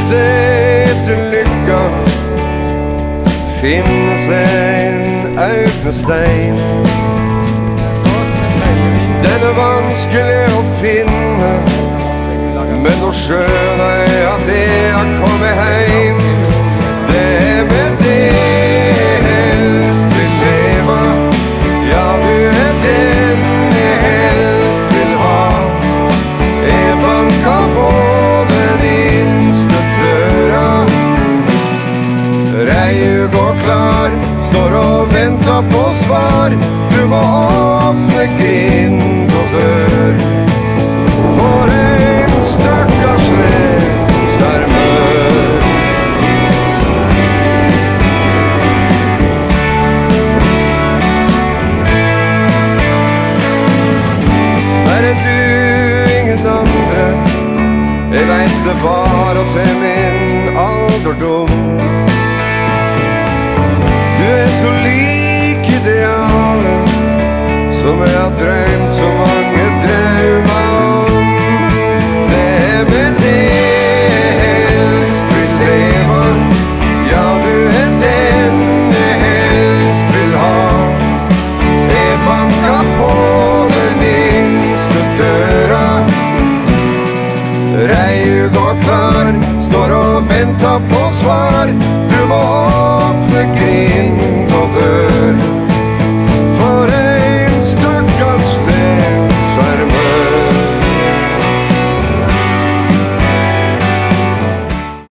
ute etter lykka finnes en augnestein. Den er vanskelig å finne, men nå skjønner jeg at Klar, står og venter på svar. Du må åpne grind og dør. For en stakkars sjarmør. Er det du, ingen andre? Jeg veit det var å til min alderdom. Som jeg har drømt så mange drømmer om. Det er med det helst vil leve. Ja, du er den jeg helst vil ha. Jeg banker på den yngste døra. Reiu går klar, står og venter på svar. Du må åpne dør.